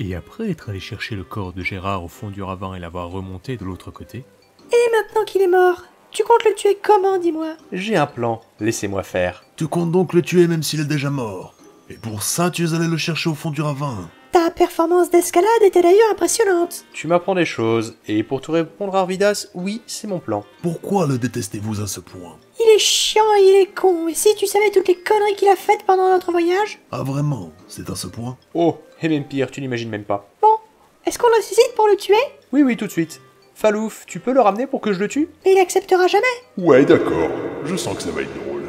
Et après être allé chercher le corps de Gérard au fond du ravin et l'avoir remonté de l'autre côté, Et maintenant qu'il est mort, tu comptes le tuer comment, dis-moi? J'ai un plan, laissez-moi faire. Tu comptes donc le tuer même s'il est déjà mort. Et pour ça, tu es allé le chercher au fond du ravin. Ta performance d'escalade était d'ailleurs impressionnante. Tu m'apprends des choses, et pour te répondre Arvidas, oui, c'est mon plan. Pourquoi le détestez-vous à ce point? Il est chiant et il est con, et si tu savais toutes les conneries qu'il a faites pendant notre voyage Ah vraiment? C'est à ce point? Oh, et même pire, tu n'imagines même pas. Bon, est-ce qu'on le suscite pour le tuer? Oui, oui, tout de suite. Falouf, tu peux le ramener pour que je le tue? Mais il acceptera jamais. Ouais, d'accord. Je sens que ça va être drôle.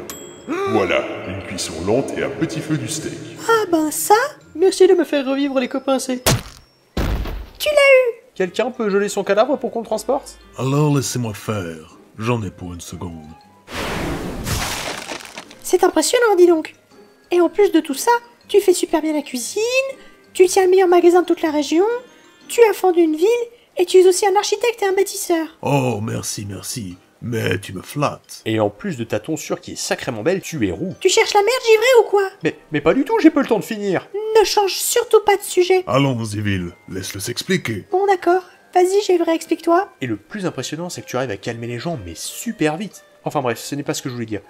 Voilà, une cuisson lente et un petit feu du steak. Ah ben ça Merci de me faire revivre les copains, c'est... Tu l'as eu Quelqu'un peut geler son cadavre pour qu'on le transporte? Alors laissez-moi faire. J'en ai pour une seconde. C'est impressionnant, dis donc. Et en plus de tout ça, tu fais super bien la cuisine, tu tiens le meilleur magasin de toute la région, tu as fendu une ville, et tu es aussi un architecte et un bâtisseur. Oh, merci, merci. Mais tu me flattes. Et en plus de ta tonsure qui est sacrément belle, tu es roux. Tu cherches la merde givrée ou quoi? Mais, mais pas du tout, j'ai pas le temps de finir. Ne change surtout pas de sujet. Allons, Zivil, laisse-le s'expliquer. Bon d'accord, vas-y givré, explique-toi. Et le plus impressionnant, c'est que tu arrives à calmer les gens, mais super vite. Enfin bref, ce n'est pas ce que je voulais dire.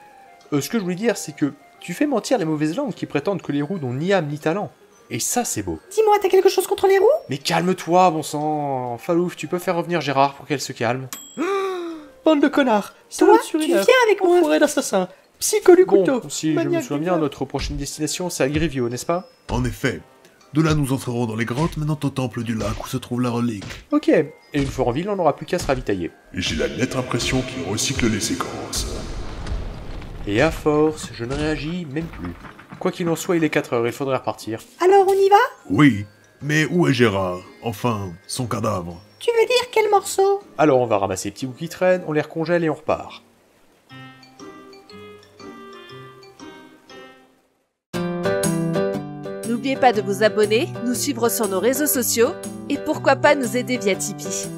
Euh, ce que je voulais dire, c'est que tu fais mentir les mauvaises langues qui prétendent que les roues n'ont ni âme ni talent. Et ça, c'est beau. Dis-moi, t'as quelque chose contre les roues Mais calme-toi, bon sang. Falouf, tu peux faire revenir Gérard pour qu'elle se calme. Bande de connards Toi, tu viens avec moi. Enfoiré d'assassin Psycho du Bon, couteau Si je me souviens bien, notre prochaine destination, c'est Agrivio, n'est-ce pas? En effet. De là, nous entrerons dans les grottes menant au temple du lac où se trouve la relique. Ok. Et une fois en ville, on n'aura plus qu'à se ravitailler. Et j'ai la nette impression qu'il recycle les séquences. Et à force, je ne réagis même plus. Quoi qu'il en soit, il est 4 heures, il faudrait repartir. Alors on y va? Oui, mais où est Gérard? Enfin, son cadavre. Tu veux dire morceau Alors on va ramasser les petits bouts qui traînent, on les recongèle et on repart. N'oubliez pas de vous abonner, nous suivre sur nos réseaux sociaux et pourquoi pas nous aider via Tipeee.